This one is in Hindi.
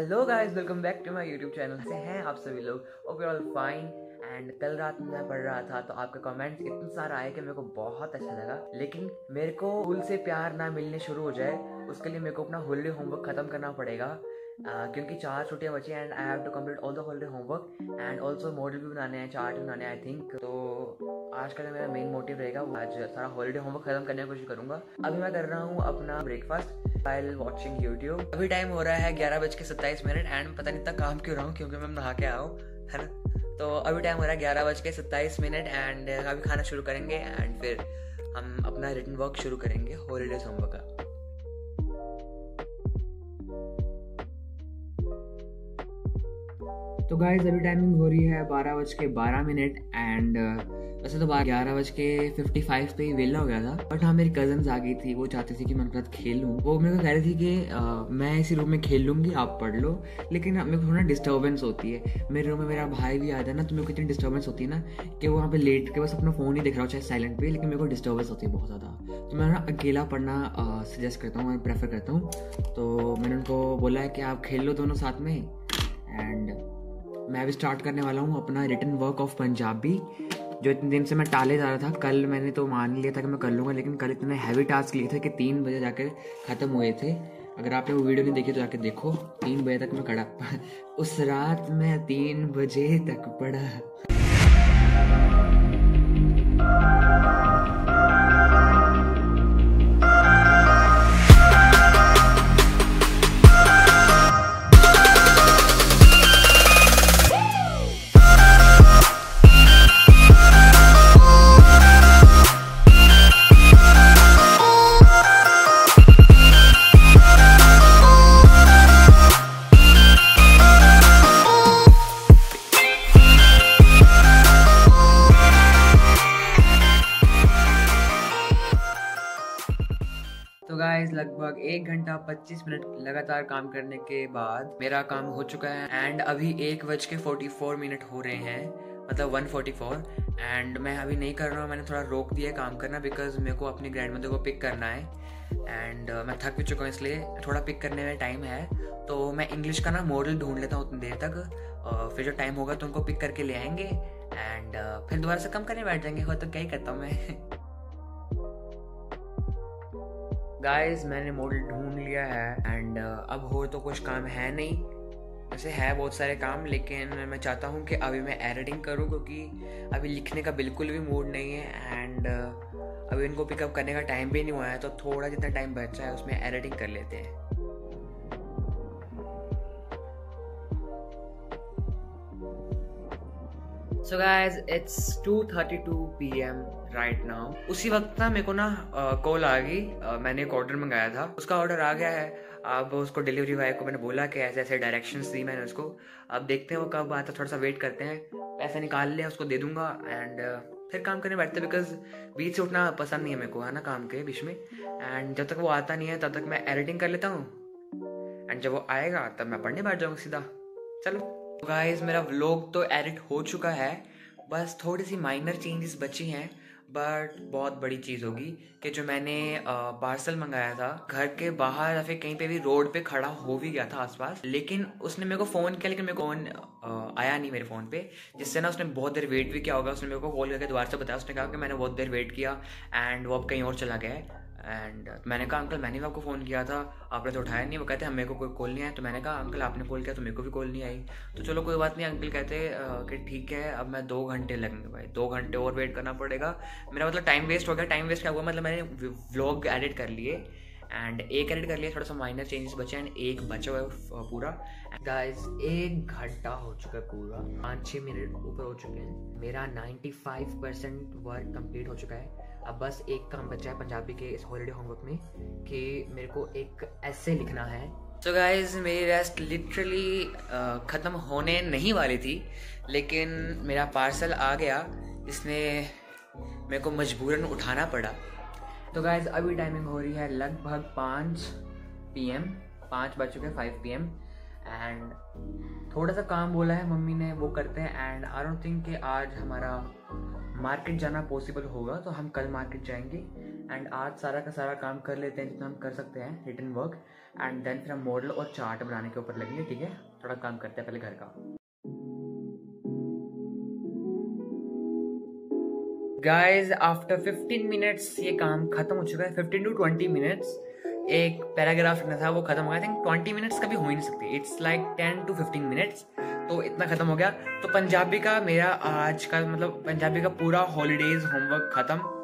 Hello guys welcome back to my YouTube channel से हैं आप सभी लोग? ओके ऑल फाइन एंड कल रात में मैं पढ़ रहा था तो आपका कमेंट्स इतना सारा आया कि मेरे को बहुत अच्छा लगा। लेकिन मेरे को हुल से प्यार ना मिलने शुरू हो जाए, उसके लिए मेरे को अपना होली होमवर्क ख़त्म करना पड़ेगा। क्योंकि चार छुट्टियाँ बची and I have to complete all the holiday homework and also model भी बनाने हैं चार्ट बनाने आई थिंक तो आज का जो मेरा मेन मोटिव रहेगा, वो आज सारा हॉलीडे होमवर्क खत्म करने की कोशिश करूँगा. अभी मैं कर रहा हूँ अपना ब्रेकफास्ट वाइल वॉचिंग यूट्यूब अभी टाइम हो रहा है ग्यारह बज के सत्ताईस मिनट एंड पता नहीं इतना काम क्यों रहा हूँ, क्योंकि मैं नहा के हूँ, है ना? तो अभी टाइम हो रहा है ग्यारह बज के सत्ताईस मिनट एंड अभी खाना शुरू करेंगे एंड फिर हम अपना रिटर्न वर्क शुरू करेंगे हॉलीडेज होमवर्क का. तो गाइस अभी टाइमिंग हो रही है बारह बज के बारह मिनट एंड वैसे तो ग्यारह बज के फिफ्टी फाइव पे ही वेला हो गया था बट हाँ मेरी कज़न आ गई थी वो चाहती थी कि मैं उनके साथ खेल वो मेरे को कह रही थी कि आ, मैं इसी रूम में खेल लूँगी आप पढ़ लो लेकिन मेरे को थोड़ा डिस्टर्बेंस होती है। मेरे रूम में मेरा भाई भी आ जाए ना तो मेरे को इतनी डिस्टर्बेंस होती है ना कि वहाँ पे लेट के बस अपना फ़ोन ही देख रहा हो चाहे साइलेंट पे लेकिन मेरे को डिस्टर्बेंस होती है बहुत ज़्यादा। तो मैं ना अकेला पढ़ना सजेस्ट करता हूँ प्रेफर करता हूँ। तो मैंने उनको बोला है कि आप खेल लो दोनों साथ में एंड मैं भी स्टार्ट करने वाला हूँ अपना रिटर्न वर्क ऑफ़ पंजाबी जो इतने दिन से मैं टाले जा रहा था। कल मैंने तो मान लिया था कि मैं कर लूँगा, लेकिन कल इतने हैवी टास्क लिए थे कि तीन बजे जाकर ख़त्म हुए थे। अगर आपने वो वीडियो नहीं देखी तो जाके देखो। तीन बजे तक मैं खड़ा उस रात मैं तीन बजे तक पढ़ा। गाइस लगभग एक घंटा पच्चीस मिनट लगातार काम करने के बाद मेरा काम हो चुका है एंड अभी एक बज के फोर्टी फोर मिनट हो रहे हैं मतलब वन फोर्टी फोर एंड मैं अभी नहीं कर रहा हूँ मैंने थोड़ा रोक दिया काम करना बिकॉज़ मेरे को अपनी ग्रैंड मदर को पिक करना है एंड uh, मैं थक भी चुका हूँ इसलिए थोड़ा पिक करने में टाइम है। तो मैं इंग्लिश का ना मॉडल ढूंढ लेता हूँ उतनी देर तक uh, फिर जो टाइम होगा तो उनको पिक करके ले आएँगे एंड uh, फिर दोबारा से कम करने बैठ जाएँगे। हो तो क्या ही करता हूँ मैं? गाइस मैंने मॉडल ढूंढ लिया है एंड uh, अब हो तो कुछ काम है नहीं। वैसे है बहुत सारे काम लेकिन मैं चाहता हूँ कि अभी मैं एडिटिंग करूँ क्योंकि अभी लिखने का बिल्कुल भी मूड नहीं है एंड uh, अभी इनको पिकअप करने का टाइम भी नहीं हुआ है तो थोड़ा जितना टाइम बचा है उसमें एडिटिंग कर लेते हैं। So guys it's 2:32 PM right now उसी वक्त ना मेरे को ना कॉल आ गई। मैंने एक ऑर्डर मंगाया था। उसका ऑर्डर आ गया है। अब उसको डिलीवरी बॉय को मैंने बोला कि ऐसे ऐसे डायरेक्शंस दी मैंने उसको। अब देखते हैं वो कब आता थोड़ा सा वेट करते हैं। पैसे निकाल लिया, उसको दे दूँगा। एंड फिर काम करने बैठते बिकॉज़ बीच से उठना पसंद नहीं है मेरे को, है ना, काम के बीच में। एंड जब तक वो आता नहीं है, तब तक मैं एडिटिंग कर लेता हूँ। एंड जब वो आएगा, तब मैं पढ़ने बैठ जाऊँगा सीधा। चलो। गाइस मेरा व्लॉग तो एडिट हो चुका है, बस थोड़ी सी माइनर चेंजेस बची हैं बट बहुत बड़ी चीज़ होगी कि जो मैंने पार्सल मंगाया था, घर के बाहर या फिर कहीं पे भी रोड पे खड़ा हो भी गया था आसपास, लेकिन उसने मेरे को फ़ोन किया, लेकिन मेरे को फ़ोन आया नहीं मेरे फ़ोन पे, जिससे ना उसने बहुत देर वेट भी किया होगा, उसने मेरे को कॉल करके दोबारा से बताया, उसने कहा कि मैंने बहुत देर वेट किया एंड वो अब कहीं और चला गया है। एंड मैंने कहा, अंकल, मैंने भी आपको फ़ोन किया था। आपने तो उठाया नहीं, वो कहते मेरे को कोई कॉल नहीं आया। तो मैंने कहा, अंकल, आपने कॉल किया तो मेरे को भी कॉल नहीं आई। तो चलो, कोई बात नहीं, अंकल कहते कि ठीक है, अब मैं दो घंटे लगेंगे भाई। दो घंटे और वेट करना पड़ेगा। मेरा मतलब टाइम वेस्ट हो गया। टाइम वेस्ट क्या हुआ? मतलब मैंने व्लॉग एडिट कर लिए। एंड एक एडिट कर लिया, थोड़ा सा माइनर चेंजेस बचे एंड एक बचा हुआ है पूरा। गाइस एक घंटा हो चुका है पूरा। पाँच छः मिनट ऊपर हो चुके हैं। मेरा 95 परसेंट वर्क कंप्लीट हो चुका है। अब बस एक काम बचा है पंजाबी के इस हॉलीडे होमवर्क में, कि मेरे को एक ऐसे लिखना है। तो गाइज़ मेरी रेस्ट लिटरली ख़त्म होने नहीं वाली थी, लेकिन मेरा पार्सल आ गया। इसने मेरे को मजबूरन उठाना पड़ा। तो गाइज़ अभी टाइमिंग हो रही है लगभग पाँच पी एम पाँच बज चुके फाइव पी एम एंड थोड़ा सा काम बोला है मम्मी ने, वो करते हैं एंड आई डोंट थिंक कि आज हमारा मार्केट जाना पॉसिबल होगा तो हम कल मार्केट जाएँगे एंड आज सारा का सारा काम कर लेते हैं जितना हम कर सकते हैं रिटर्न वर्क एंड देन फिर हम मॉडल और चार्ट बनाने के ऊपर लगेंगे, ठीक है? थोड़ा काम करते हैं पहले घर का। गाइज़ आफ्टर 15 मिनट्स ये काम खत्म हो चुका है। 15 टू 20 मिनट्स एक पैराग्राफ लिखना था, वो खत्म हो गया। थिंक 20 मिनट्स कभी हो ही नहीं सकते। इट्स लाइक 10 टू 15 मिनट्स तो इतना खत्म हो गया। तो पंजाबी का मेरा आज का मतलब पंजाबी का पूरा हॉलीडेज होमवर्क खत्म।